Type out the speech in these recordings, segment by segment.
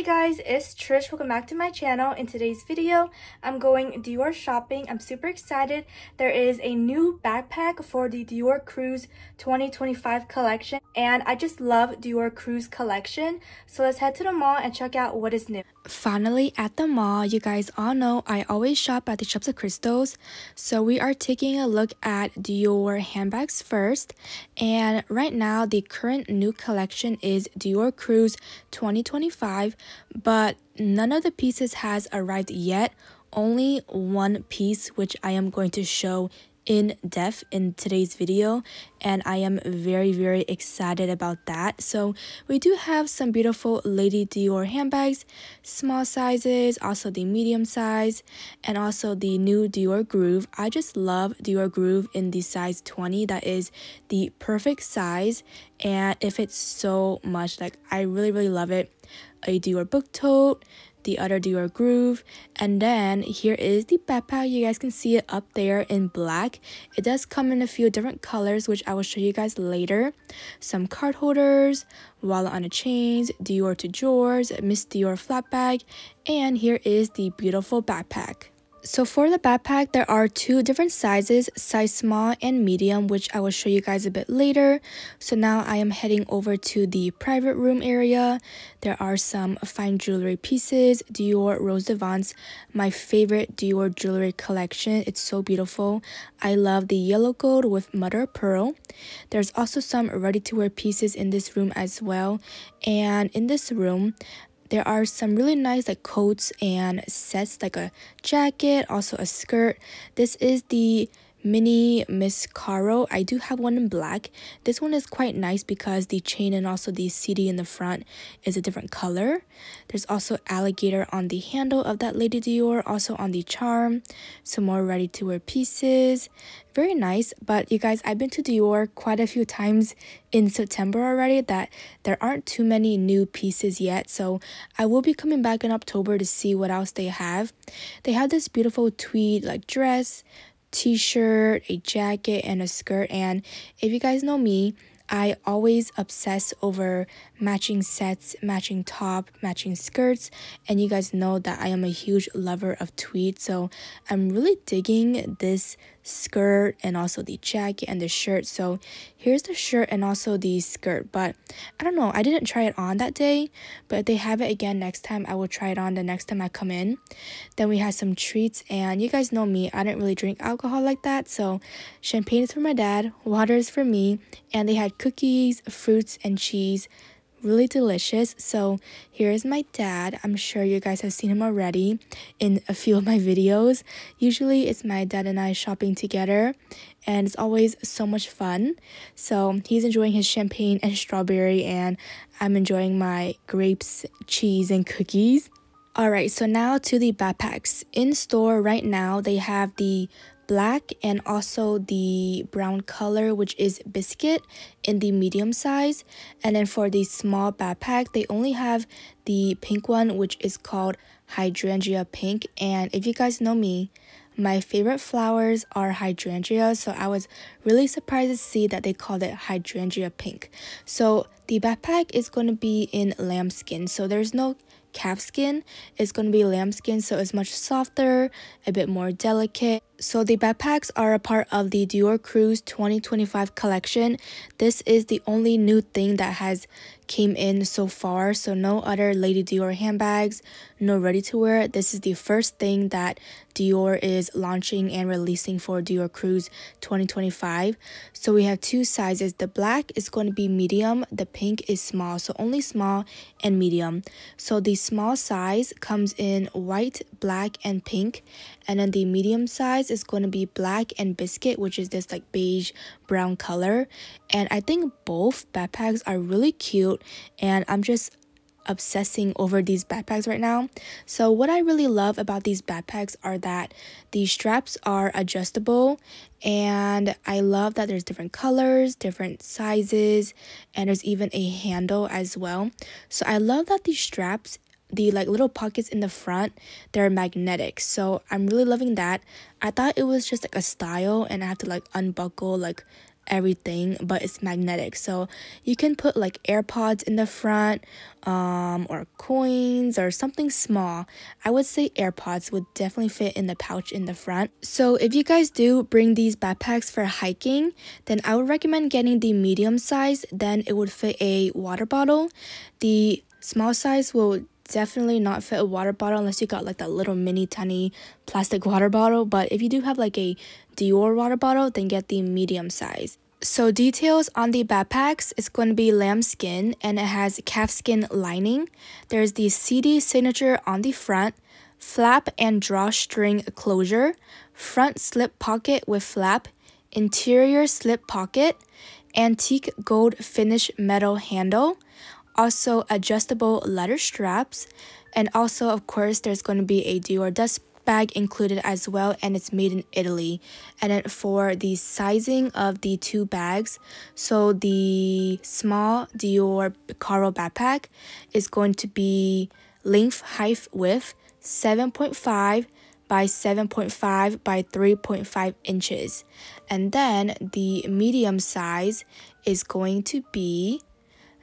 Hey guys, it's Trish. Welcome back to my channel. In today's video, I'm going Dior shopping. I'm super excited. There is a new backpack for the Dior Cruise 2025 collection, and I just love Dior Cruise collection. So let's head to the mall and check out what is new. Finally at the mall, you guys all know I always shop at the Shops of Crystals. So we are taking a look at Dior handbags first. And right now, the current new collection is Dior Cruise 2025 but none of the pieces has arrived yet. Only one piece, which I am going to show in depth in today's video and I am very very excited about that. So we do have some beautiful Lady Dior handbags, small sizes, also the medium size and also the new Dior Groove. I just love Dior Groove in the size 20 that is the perfect size and it fits so much like I really really love it a Dior book tote, the other Dior Groove, and then here is the backpack. You guys can see it up there in black. It does come in a few different colors, which I will show you guys later. Some card holders, wallet on a chains, Dior Toujours, Miss Dior flap bag, and here is the beautiful backpack. So for the backpack, there are two different sizes, size small and medium, which I will show you guys a bit later. So now I am heading over to the private room area. There are some fine jewelry pieces, Dior Rose des Vents, my favorite Dior jewelry collection. It's so beautiful. I love the yellow gold with mother pearl. There's also some ready-to-wear pieces in this room as well. And in this room, there are some really nice like coats and sets like a jacket, also a skirt. This is the mini Miss Caro. I do have one in black. This one is quite nice because the chain and also the CD in the front is a different color. There's also alligator on the handle of that Lady Dior, also on the charm. Some more ready to wear pieces. Very nice, but you guys, I've been to Dior quite a few times in September already that there aren't too many new pieces yet. So I will be coming back in October to see what else they have. They have this beautiful tweed like dress t-shirt, a jacket, and a skirt. And if you guys know me, I always obsess over matching sets, matching top, matching skirts, and you guys know that I am a huge lover of tweed, so I'm really digging this skirt and also the jacket and the shirt. So here's the shirt and also the skirt, but I don't know, I didn't try it on that day, but if they have it again next time, I will try it on the next time I come in. Then we had some treats, and you guys know me, I didn't really drink alcohol like that, so champagne is for my dad, water is for me, and they had cookies, fruits, and cheese really delicious. So here is my dad. I'm sure you guys have seen him already in a few of my videos. Usually it's my dad and I shopping together and it's always so much fun. So he's enjoying his champagne and strawberry and I'm enjoying my grapes, cheese and cookies. Alright, so now to the backpacks. In store right now, they have the black and also the brown color which is biscuit in the medium size. And then for the small backpack they only have the pink one which is called hydrangea pink. And if you guys know me my favorite flowers are hydrangea. So i was really surprised to see that they called it hydrangea pink. So the backpack is going to be in lambskin. So there's no calfskin. It's going to be lambskin so it's much softer a bit more delicate so the backpacks are a part of the Dior Cruise 2025 collection. This is the only new thing that has came in so far. So no other Lady Dior handbags, no ready to wear. This is the first thing that Dior is launching and releasing for Dior Cruise 2025. So we have two sizes. The black is going to be medium, the pink is small. So only small and medium. So the small size comes in white, black, and pink. And then the medium size is going to be black and biscuit, which is this like beige brown color. And I think both backpacks are really cute and I'm just obsessing over these backpacks right now. So what I really love about these backpacks are that the straps are adjustable and I love that there's different colors, different sizes, and there's even a handle as well. So I love that these straps the like little pockets in the front they're magnetic so i'm really loving that i thought it was just like a style and i have to like unbuckle like everything, but it's magnetic. So you can put like AirPods in the front, um, or coins or something small. I would say AirPods would definitely fit in the pouch in the front. So if you guys do bring these backpacks for hiking, then I would recommend getting the medium size. Then it would fit a water bottle. The small size will definitely not fit a water bottle unless you got like that little mini tiny plastic water bottle. But if you do have like a Dior water bottle, then get the medium size. So details on the backpacks, it's going to be lambskin and it has calfskin lining. There's the CD signature on the front, flap and drawstring closure, front slip pocket with flap, interior slip pocket, antique gold finish metal handle, also adjustable leather straps, and also of course there's going to be a Dior dust bag included as well and it's made in Italy. And then for the sizing of the two bags, so the small Dior Caro backpack is going to be length, height, width 7.5 by 7.5 by 3.5 inches. And then the medium size is going to be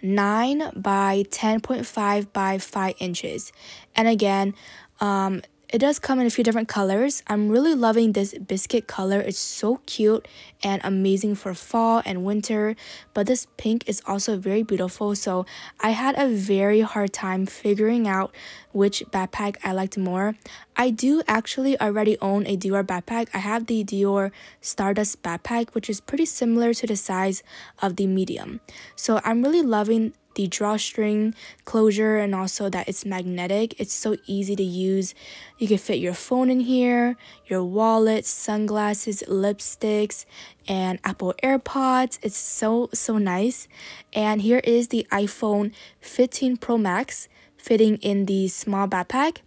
9 by 10.5 by 5 inches. And again, um, it does come in a few different colors. I'm really loving this biscuit color. It's so cute and amazing for fall and winter. But this pink is also very beautiful. So I had a very hard time figuring out which backpack I liked more. I do actually already own a Dior backpack. I have the Dior Stardust backpack, which is pretty similar to the size of the medium. So I'm really loving the drawstring closure and also that it's magnetic. It's so easy to use. You can fit your phone in here, your wallet, sunglasses, lipsticks, and Apple AirPods. It's so, so nice. And here is the iPhone 15 Pro Max fitting in the small backpack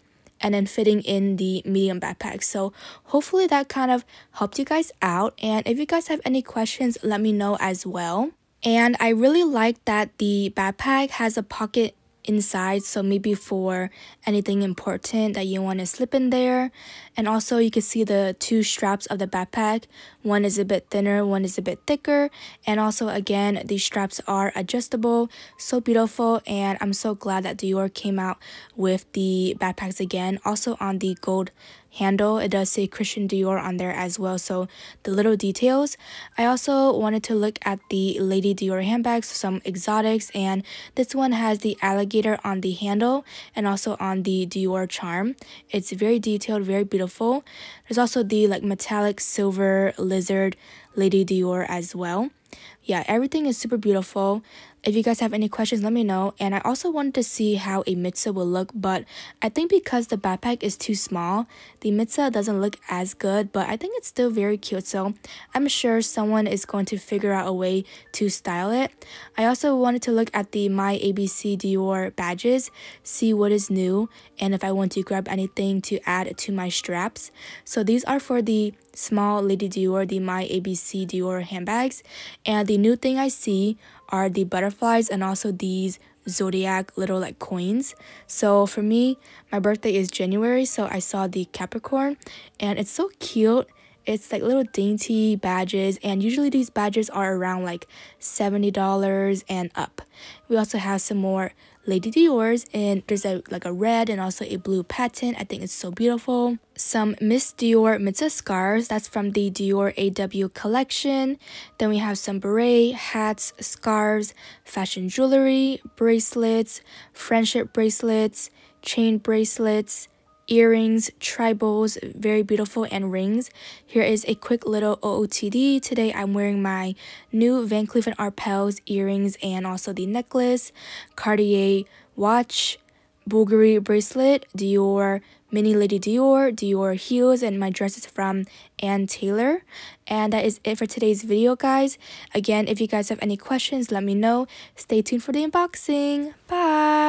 and then fitting in the medium backpack. So hopefully that kind of helped you guys out. And if you guys have any questions, let me know as well. And I really like that the backpack has a pocket inside so maybe for anything important that you want to slip in there. And also you can see the two straps of the backpack. One is a bit thinner one is a bit thicker. And also again these straps are adjustable. So beautiful and i'm so glad that dior came out with the backpacks again. Also on the gold handle. It does say Christian Dior on there as well. So the little details. I also wanted to look at the Lady Dior handbags, some exotics, and this one has the alligator on the handle and also on the Dior charm. It's very detailed, very beautiful. There's also the like metallic silver lizard Lady Dior as well. Yeah, everything is super beautiful. If you guys have any questions, let me know. And I also wanted to see how a Mitzah will look, but I think because the backpack is too small, the Mitzah doesn't look as good, but I think it's still very cute. So I'm sure someone is going to figure out a way to style it. I also wanted to look at the My ABC Dior badges, see what is new, and if I want to grab anything to add to my straps. So these are for the small Lady Dior, the My ABC Dior handbags. And the new thing I see are the butterflies and also these zodiac little like coins. So for me, my birthday is January, so I saw the Capricorn and it's so cute. It's like little dainty badges, and usually these badges are around like $70 and up. We also have some more Lady Dior's and there's a like a red and also a blue patent. I think it's so beautiful. Some Miss Dior Mitzah scarves. That's from the Dior AW collection. Then we have some beret, hats, scarves, fashion jewelry, bracelets, friendship bracelets, chain bracelets, earrings, Tribales, very beautiful, and rings. Here is a quick little OOTD. Today I'm wearing my new Van Cleef & Arpels earrings and also the necklace, Cartier watch, Bulgari bracelet, Dior Mini Lady Dior, Dior heels, and my dress is from Ann Taylor. And that is it for today's video, guys. Again, if you guys have any questions, let me know. Stay tuned for the unboxing. Bye!